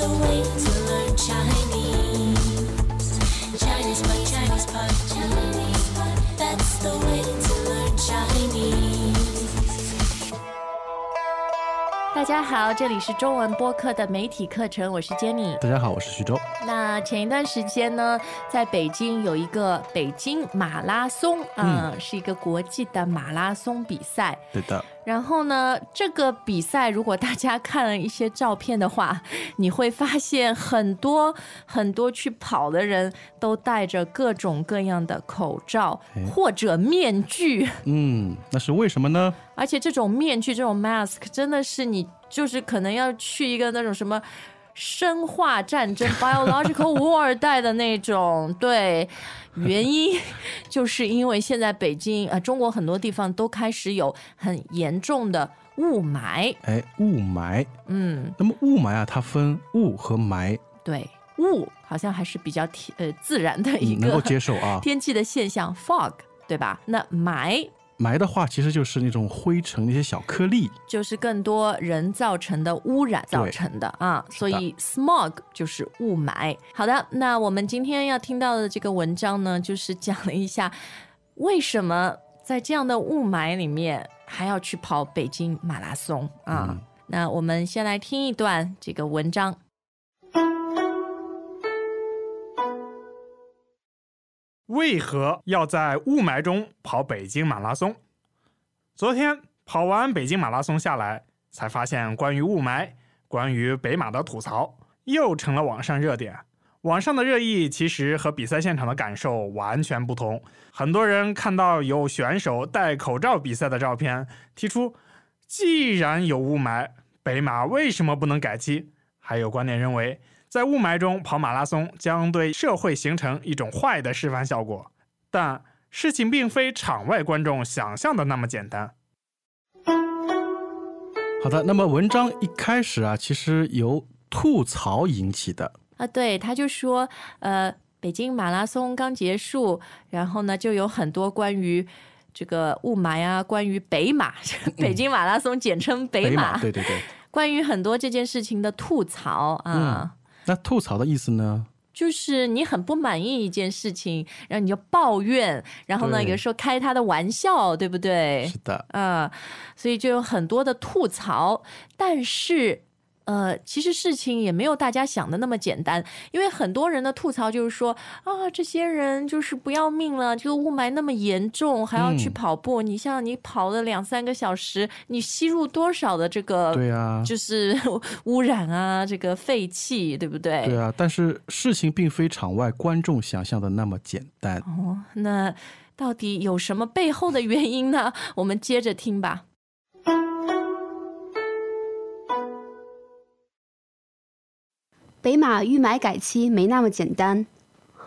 the way to learn Chinese. Chinese pot, Chinese pot, Chinese pot. That's the way to learn Chinese. 大家好，这里是中文播客的媒体课程，我是 Jenny。大家好，我是徐州。那前一段时间呢，在北京有一个北京马拉松，嗯，是一个国际的马拉松比赛。对的，然后呢，这个比赛如果大家看了一些照片的话，你会发现很多 很多去跑的人都戴着各种各样的口罩哎或者面具，嗯，那是为什么呢？而且这种面具、这种 mask 真的是你就是可能要去一个那种什么。生化战争 （biological war） 戴的那种，对，原因就是因为现在北京啊、呃，中国很多地方都开始有很严重的雾霾，哎，雾霾。嗯，那么雾霾啊，它分雾和霾，对，雾好像还是比较天呃自然的一嗯能够个接受啊。天气的现象，fog，对吧？那霾霾的话，其实就是那种灰尘那些小颗粒。就是更多人造成的污染造成的啊，所以 smog 就是雾霾。好的，那我们今天要听到的这个文章呢，就是讲了一下为什么在这样的雾霾里面还要去跑北京马拉松啊。嗯那我们先来听一段这个文章。为何要在雾霾中跑北京马拉松？昨天跑完北京马拉松下来，才发现关于雾霾、关于北马的吐槽又成了网上热点。网上的热议其实和比赛现场的感受完全不同。很多人看到有选手戴口罩比赛的照片，提出既然有雾霾，北马为什么不能改期？还有观点认为，在雾霾中跑马拉松将对社会形成一种坏的示范效果。但事情并非场外观众想象的那么简单。好的，那么文章一开始啊，其实由吐槽引起的。啊，对，他就说，呃，北京马拉松刚结束，然后呢，就有很多关于这个雾霾啊，关于北马，北京马拉松简称北马，对对对。关于很多这件事情的吐槽啊。那吐槽的意思呢？就是你很不满意一件事情，然后你就抱怨，然后呢，有时候开他的玩笑，对不对？是的，嗯，所以就有很多的吐槽，但是。呃，其实事情也没有大家想的那么简单，因为很多人的吐槽就是说啊，这些人就是不要命了，这个雾霾那么严重，还要去嗯跑步。你像你跑了两三个小时，你吸入多少的这个对啊，就是 污染啊，这个废气，对不对？对啊。但是事情并非场外观众想象的那么简单。哦，那到底有什么背后的原因呢？我们接着听吧。北马预埋改期没那么简单。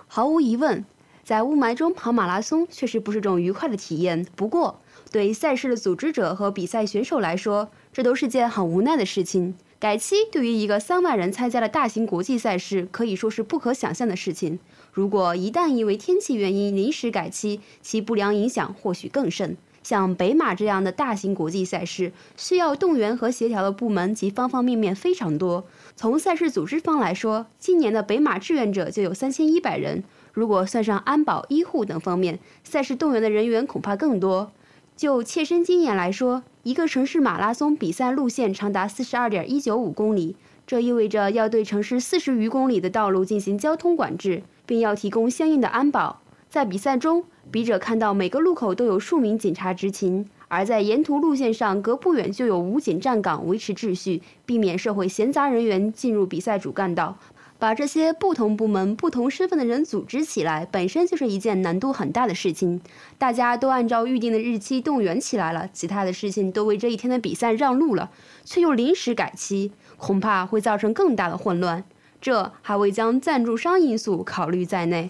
毫无疑问，在雾霾中跑马拉松确实不是种愉快的体验。不过，对赛事的组织者和比赛选手来说，这都是件很无奈的事情。改期对于一个三万人参加的大型国际赛事，可以说是不可想象的事情。如果一旦因为天气原因临时改期，其不良影响或许更甚。像北马这样的大型国际赛事，需要动员和协调的部门及方方面面非常多。从赛事组织方来说，今年的北马志愿者就有三千一百人，如果算上安保、医护等方面，赛事动员的人员恐怕更多。就切身经验来说，一个城市马拉松比赛路线长达四十二点一九五公里，这意味着要对城市四十余公里的道路进行交通管制，并要提供相应的安保。在比赛中，笔者看到每个路口都有数名警察执勤，而在沿途路线上隔不远就有武警站岗维持秩序，避免社会闲杂人员进入比赛主干道。把这些不同部门、不同身份的人组织起来，本身就是一件难度很大的事情。大家都按照预定的日期动员起来了，其他的事情都为这一天的比赛让路了，却又临时改期，恐怕会造成更大的混乱。这还未将赞助商因素考虑在内。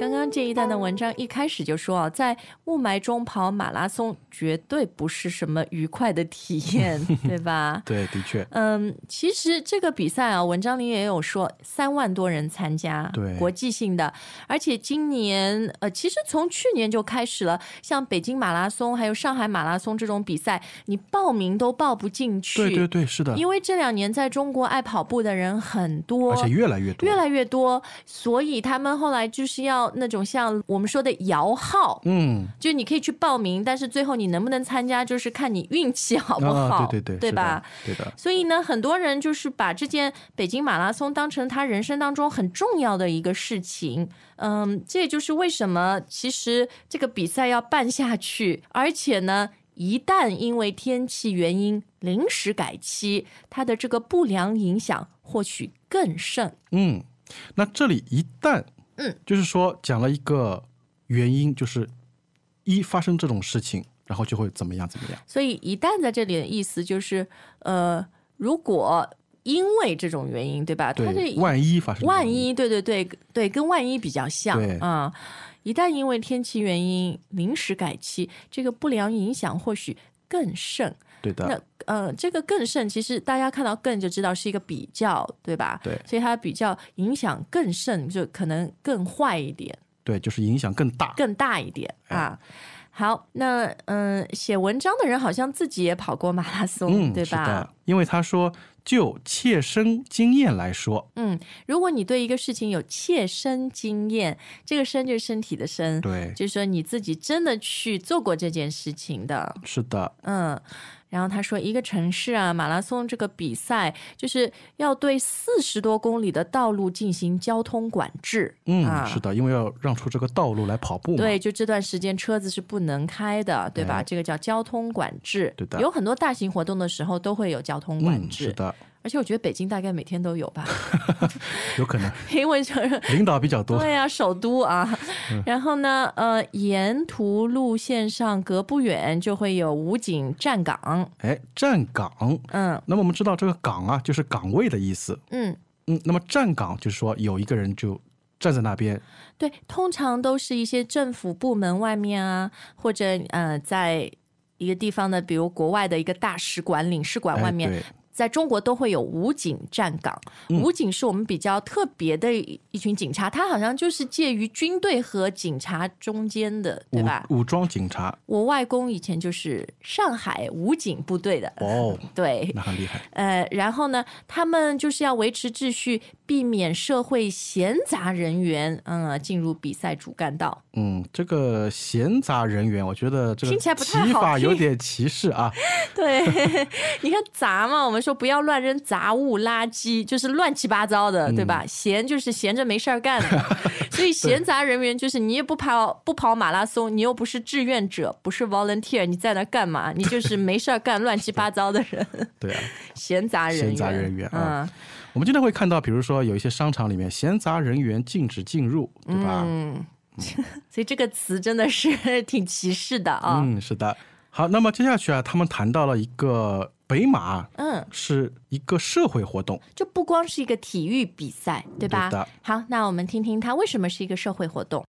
刚刚这一段的文章一开始就说啊，在雾霾中跑马拉松绝对不是什么愉快的体验，对吧？对，的确，嗯，其实这个比赛啊，文章里也有说，三万多人参加，对。国际性的，而且今年呃，其实从去年就开始了，像北京马拉松还有上海马拉松这种比赛，你报名都报不进去，对对对，是的，因为这两年在中国爱跑步的人很多，而且越来越多，越来越多，所以他们后来就是要那种像我们说的摇号，嗯，就你可以去报名，但是最后你能不能参加，就是看你运气好不好，啊，对对对，对吧？？对的，所以呢，很多人就是把这件北京马拉松当成他人生当中很重要的一个事情。嗯，这也就是为什么其实这个比赛要办下去，而且呢，一旦因为天气原因临时改期，它的这个不良影响或许更甚。嗯，那这里一旦，嗯，就是说讲了一个原因，就是一发生这种事情，然后就会怎么样怎么样，所以一旦在这里的意思就是，呃，如果因为这种原因，对吧？它对，这万一发生万一，对对对对，跟万一比较像对。啊、一旦因为天气原因临时改期，这个不良影响或许更甚。对的，那呃，这个更甚，其实大家看到更就知道是一个比较，对吧？对所以它比较影响更甚，就可能更坏一点。对，就是影响更大，更大一点啊。好，那嗯，写文章的人好像自己也跑过马拉松，嗯，对吧是的？，因为他说，就切身经验来说，嗯，如果你对一个事情有切身经验，这个身就是身体的身，对，就是说你自己真的去做过这件事情的，是的，嗯。然后他说，一个城市啊，马拉松这个比赛就是要对四十多公里的道路进行交通管制，嗯，啊，是的，因为要让出这个道路来跑步嘛，对，就这段时间车子是不能开的，对吧？哎。这个叫交通管制。对的。有很多大型活动的时候都会有交通管嗯，制，是的，而且我觉得北京大概每天都有吧 有可能因为就是。领导比较多，对啊，首都啊，嗯。然后呢，呃，沿途路线上隔不远就会有武警站岗，哎，站岗，嗯。那么我们知道这个岗啊，就是岗位的意思，嗯，嗯，那么站岗就是说有一个人就站在那边，对，通常都是一些政府部门外面啊，或者呃，在一个地方的，比如国外的一个大使馆、领事馆哎外面，对在中国都会有武警站岗。嗯武警是我们比较特别的一一群警察，他好像就是介于军队和警察中间的，对吧？武武装警察，我外公以前就是上海武警部队的，哦，对。那很厉害，呃，然后呢，他们就是要维持秩序，避免社会闲杂人员嗯进入比赛主干道。嗯，这个闲杂人员，我觉得这个听起来不太好提法有点歧视啊，对，你看杂嘛，我们说不要乱扔杂物、垃圾，就是乱七八糟的，对吧？闲就是闲着没事儿干的，所以闲杂人员就是你也不跑不跑马拉松，你又不是志愿者，不是 volunteer，你在那干嘛？你就是没事儿干、乱七八糟的人，对啊，闲杂人员。闲杂人员啊嗯我们经常会看到，比如说有一些商场里面闲杂人员禁止进入，对吧？嗯，所以这个词真的是挺歧视的啊。嗯，是的。好，那么接下去啊，他们谈到了一个北马嗯，是一个社会活动，就不光是一个体育比赛，对吧？好，那我们听听它为什么是一个社会活动。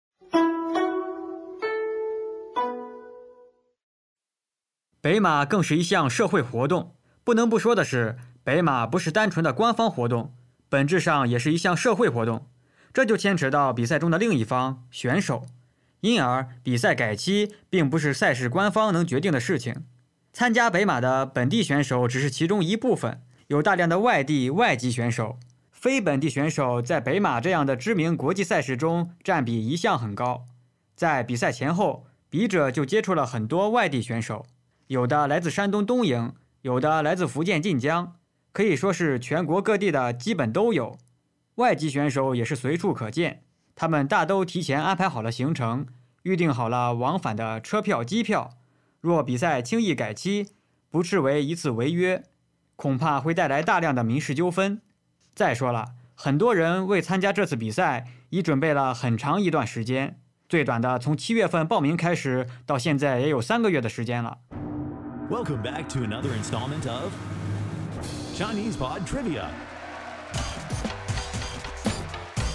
北马更是一项社会活动。不能不说的是，北马不是单纯的官方活动，本质上也是一项社会活动。这就牵扯到比赛中的另一方选手，因而比赛改期并不是赛事官方能决定的事情。参加北马的本地选手只是其中一部分，有大量的外地外籍选手。非本地选手在北马这样的知名国际赛事中占比一向很高。在比赛前后，笔者就接触了很多外地选手。有的来自山东东营，有的来自福建晋江，可以说是全国各地的基本都有。外籍选手也是随处可见，他们大都提前安排好了行程，预定好了往返的车票、机票。若比赛轻易改期，不视为一次违约，恐怕会带来大量的民事纠纷。再说了，很多人为参加这次比赛已准备了很长一段时间，最短的从七月份报名开始，到现在也有三个月的时间了。Welcome back to another installment of Chinese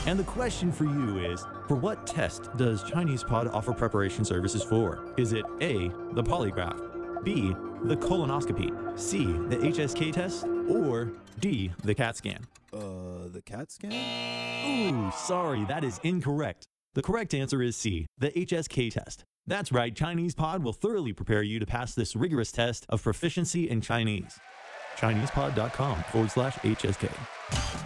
And the question for you is For what test does Chinese Pod offer preparation services for? Is it A, the polygraph, B, the colonoscopy, C, the HSK test, or D, the CAT scan? Uh, the CAT scan? Ooh, sorry, that is incorrect. The correct answer is C, the HSK test. That's right, Chinese Pod will thoroughly prepare you to pass this rigorous test of proficiency in Chinese. ChinesePod.com forward slash HSK.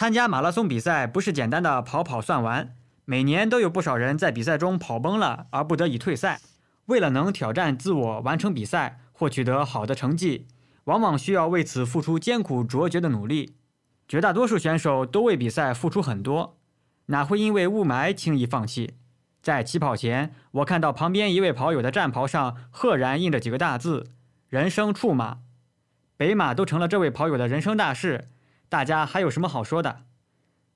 参加马拉松比赛不是简单的跑跑算完，每年都有不少人在比赛中跑崩了而不得已退赛。为了能挑战自我、完成比赛或取得好的成绩，往往需要为此付出艰苦卓绝的努力。绝大多数选手都为比赛付出很多，哪会因为雾霾轻易放弃？在起跑前，我看到旁边一位跑友的战袍上赫然印着几个大字：“人生处马”。北马都成了这位跑友的人生大事。大家还有什么好说的？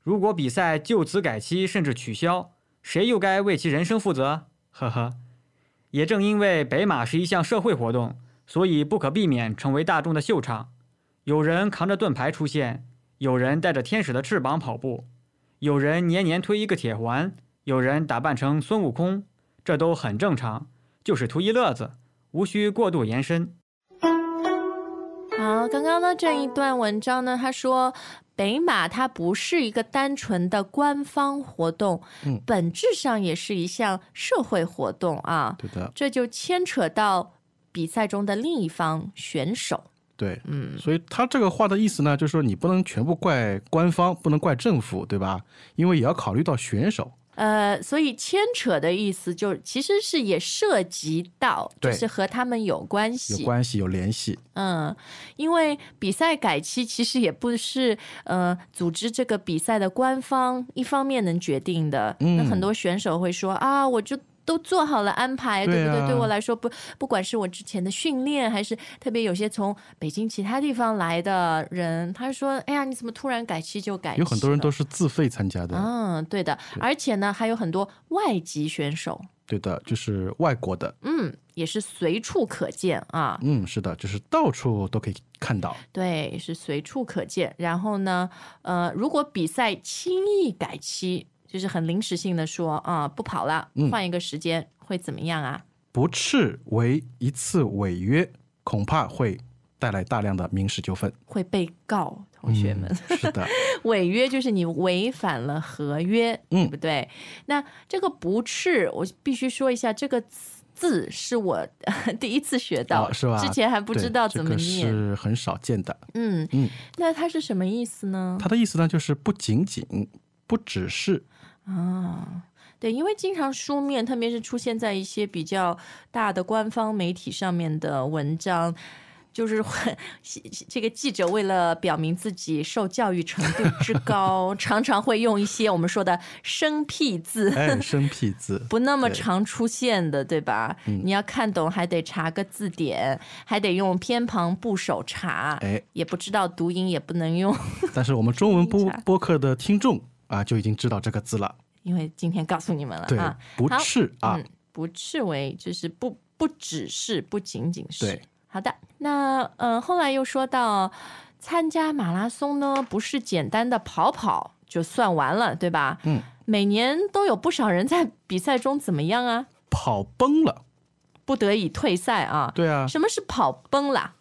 如果比赛就此改期甚至取消，谁又该为其人生负责？呵呵。也正因为北马是一项社会活动，所以不可避免成为大众的秀场。有人扛着盾牌出现，有人带着天使的翅膀跑步，有人年年推一个铁环，有人打扮成孙悟空，这都很正常，就是图一乐子，无需过度延伸。好，刚刚呢这一段文章呢，他说北马它不是一个单纯的官方活动，嗯本质上也是一项社会活动啊，对的，这就牵扯到比赛中的另一方选手。对，嗯，所以他这个话的意思呢，就是说你不能全部怪官方，不能怪政府，对吧？因为也要考虑到选手。呃，所以牵扯的意思就其实是也涉及到，就是和他们有关系有。关系，有联系。嗯，因为比赛改期其实也不是呃组织这个比赛的官方一方面能决定的。嗯那很多选手会说啊，我就。都做好了安排，对不对？对啊对我来说，不不管是我之前的训练，还是特别有些从北京其他地方来的人，他说：“哎呀，你怎么突然改期就改期？”有很多人都是自费参加的，嗯，对的，而且呢，还有很多外籍选手，对的，就是外国的。嗯，也是随处可见啊。嗯，是的，就是到处都可以看到。对，是随处可见。然后呢，呃，如果比赛轻易改期，就是很临时性的说啊、不跑了，嗯换一个时间，会怎么样啊？不斥为一次违约，恐怕会带来大量的民事纠纷。会被告，同学们。嗯是的，违约就是你违反了合约，嗯对不对？那这个不斥，我必须说一下，这个字是我 第一次学到，哦是吧？之前还不知道怎么这个念。是很少见的。嗯嗯，那它是什么意思呢？它的意思呢，就是不仅仅，不只是，啊，对，因为经常书面，特别是出现在一些比较大的官方媒体上面的文章，就是会这个记者为了表明自己受教育程度之高，常常会用一些我们说的生僻字。哎，生僻字。不那么常出现的，对吧？嗯你要看懂，还得查个字典，还得用偏旁部首查，哎，也不知道读音，也不能用，但是我们中文 播播客的听众啊，就已经知道这个字了。因为今天告诉你们了对啊。，不好斥啊嗯，，不斥为就是不不只是不仅仅是对。好的，那呃后来又说到参加马拉松呢，不是简单的跑跑就算完了，对吧？嗯，每年都有不少人在比赛中怎么样啊？跑崩了。不得已退赛啊？对啊，什么是跑崩啦？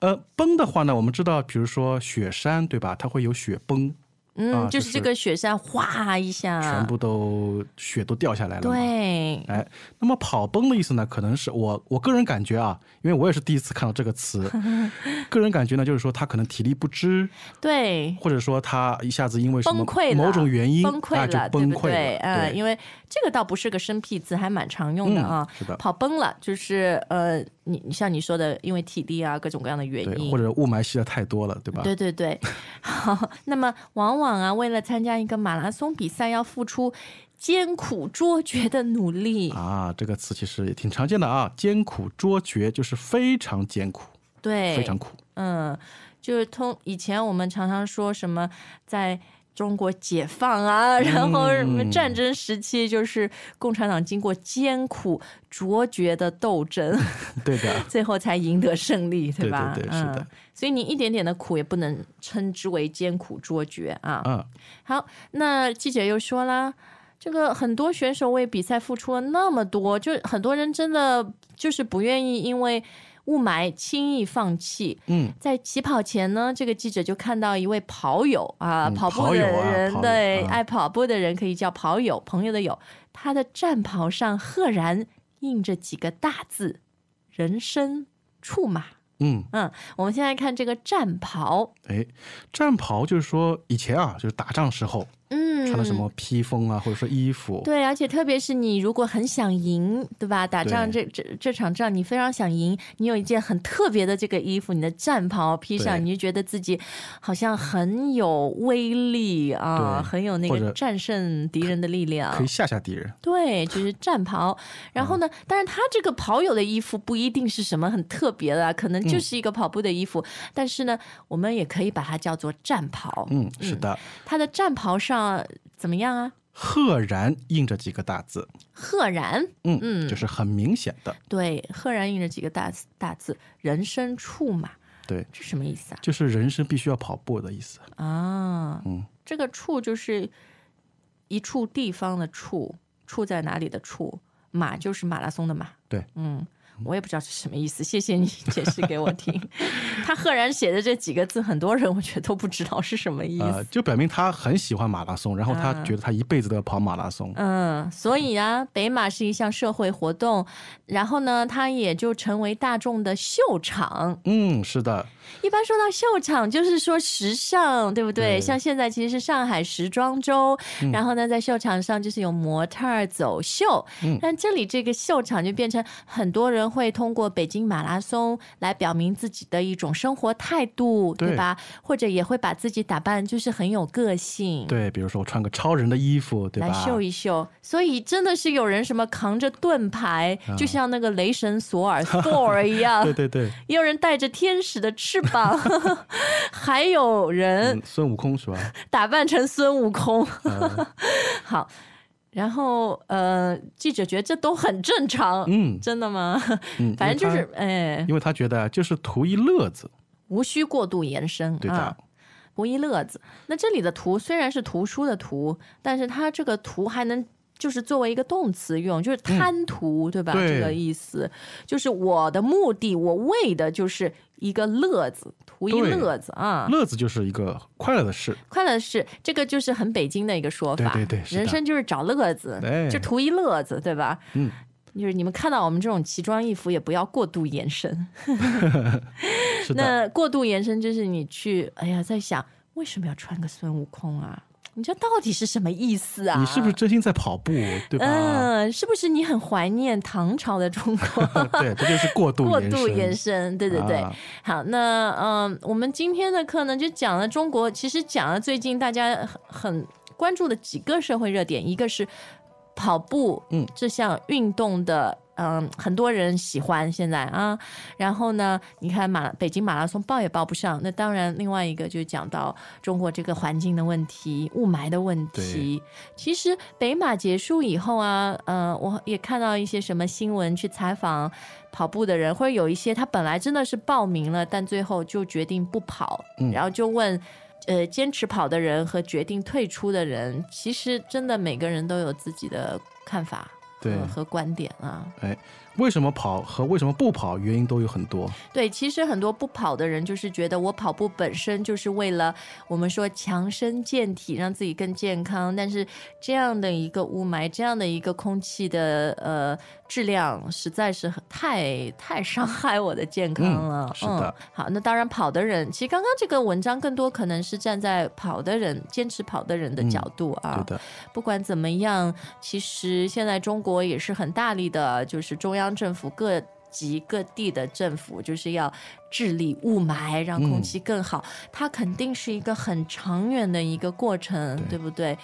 呃，崩的话呢，我们知道，比如说雪山，对吧？它会有雪崩，嗯，啊就是这个雪山哗一下，全部都雪都掉下来了。对，哎，那么跑崩的意思呢，可能是我我个人感觉啊，因为我也是第一次看到这个词，个人感觉呢，就是说他可能体力不支，对，或者说他一下子因为什么崩溃，某种原因崩溃了，啊就崩？溃了，呃，对因为这个倒不是个生僻字，还蛮常用的啊。嗯是的跑崩了，就是呃，你你像你说的，因为体力啊各种各样的原对，因，或者雾霾吸的太多了，对吧？对对对。好，那么往往往啊，为了参加一个马拉松比赛，要付出艰苦卓绝的努力。啊，这个词其实也挺常见的啊，艰苦卓绝就是非常艰苦，对，非常苦。嗯，就是通以前我们常常说什么在中国解放啊，然后什么战争时期，就是共产党经过艰苦卓绝的斗争，对的，最后才赢得胜利，对吧？对对对是的嗯。所以你一点点的苦也不能称之为艰苦卓绝啊。嗯，好，那记者又说啦，这个很多选手为比赛付出了那么多，就很多人真的就是不愿意因为雾霾轻易放弃。嗯，在起跑前呢，这个记者就看到一位跑友啊，嗯跑步的人，对，啊爱跑步的人可以叫跑友，朋友的友。他的战袍上赫然印着几个大字：人生处马。嗯，嗯，我们现在看这个战袍，哎，战袍就是说以前啊，就是打仗时候嗯，穿的什么披风啊，或者说衣服，对，而且特别是你如果很想赢，对吧？打仗这这这场仗你非常想赢，你有一件很特别的这个衣服，你的战袍披上，你就觉得自己好像很有威力啊，很有那个战胜敌人的力量可以。吓吓敌人。对，就是战袍。然后呢，嗯但是他这个跑友的衣服不一定是什么很特别的啊，可能嗯就是一个跑步的衣服。但是呢，我们也可以把它叫做战袍。嗯，是的，他的战袍上怎么样啊？赫然印着几个大字，赫然，嗯嗯。就是很明显的，对，赫然印着几个大字大字“人生处马。对”，，这什么意思啊？就是人生必须要跑步的意思。啊，嗯，这个“处”就是一处地方的“处”，处在哪里的“处”，马就是马拉松的马。对，嗯，我也不知道是什么意思，谢谢你 解释给我听。他赫然写的这几个字，很多人我觉得都不知道是什么意思。呃，就表明他很喜欢马拉松，然后他嗯觉得他一辈子都要跑马拉松。嗯，所以啊，北马是一项社会活动，然后呢，它也就成为大众的秀场。嗯，是的，一般说到秀场，就是说时尚，对不对？对像现在其实是上海时装周，然后呢，在秀场上就是有模特儿走秀。嗯但这里这个秀场就变成很多人会通过北京马拉松来表明自己的一种生活态度，对对吧？或者也会把自己打扮就是很有个性。对，比如说我穿个超人的衣服，对来吧？秀一秀，所以真的是有人什么扛着盾牌，就像那个雷神索尔 Thor 一样，对对对，也有人带着天使的翅膀，还有人嗯，孙悟空是吧？打扮成孙悟空。呃好，然后呃，记者觉得这都很正常，嗯真的吗？嗯，反正就是哎，因为他觉得就是图一乐子，无需过度延伸对的啊。图一乐子。那这里的“图”虽然是图书的“图”，但是它这个“图”还能就是作为一个动词用，就是贪图，对吧？这个意思就是我的目的，我为的就是一个乐子，图一乐子啊。乐子就是一个快乐的事。快乐的事这个，就是很北京的一个说法。对对对人生就是找乐子，就图一乐子，对吧？嗯，就是你们看到我们这种奇装异服，也不要过度延伸。那过度延伸就是你去，哎呀，在想为什么要穿个孙悟空啊？你这到底是什么意思啊？你是不是真心在跑步，对吧？嗯，是不是你很怀念唐朝的中国？对，这就是过度延过度。延伸，对对对。啊好，那嗯、我们今天的课呢，就讲了中国，其实讲了最近大家很很关注的几个社会热点，一个是跑步，嗯，这项运动的。嗯，很多人喜欢现在啊，然后呢，你看马北京马拉松报也报不上，那当然另外一个就讲到中国这个环境的问题、雾霾的问题。其实北马结束以后啊，呃，我也看到一些什么新闻去采访跑步的人，或者有一些他本来真的是报名了，但最后就决定不跑，嗯然后就问。呃，坚持跑的人和决定退出的人，其实真的每个人都有自己的看法和对和观点啊。哎，为什么跑和为什么不跑，原因都有很多。对，其实很多不跑的人就是觉得我跑步本身就是为了我们说强身健体，让自己更健康。但是这样的一个雾霾，这样的一个空气的呃质量，实在是太太伤害我的健康了。嗯是的好，那当然跑的人，其实刚刚这个文章更多可能是站在跑的人、坚持跑的人的角度啊。对的，不管怎么样，其实现在中国也是很大力的，就是中央政府各级各地的政府就是要治理雾霾，让空气更好。它肯定是一个很长远的一个过程，对对不对？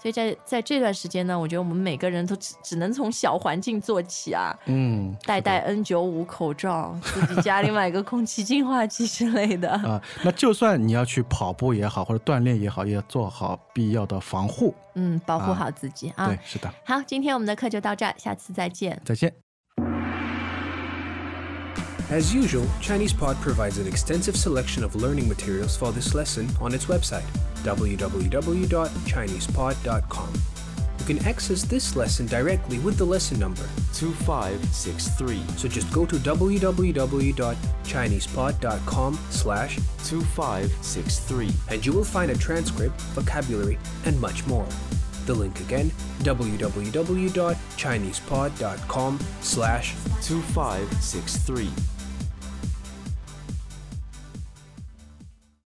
所以在在这段时间呢，我觉得我们每个人都只只能从小环境做起啊，嗯，戴戴 N 九五口罩，自己家里买个空气净化器之类的。啊，那就算你要去跑步也好，或者锻炼也好，也要做好必要的防护。嗯，保护好自己啊。对，是的，好，今天我们的课就到这儿，下次再见。再见。As usual, ChinesePod provides an extensive selection of learning materials for this lesson on its website, www.chinesepod.com. You can access this lesson directly with the lesson number, 2563. so just go to www.chinesepod.com slash 2563. and you will find a transcript, vocabulary, and much more. The link again, www.chinesepod.com slash 2563.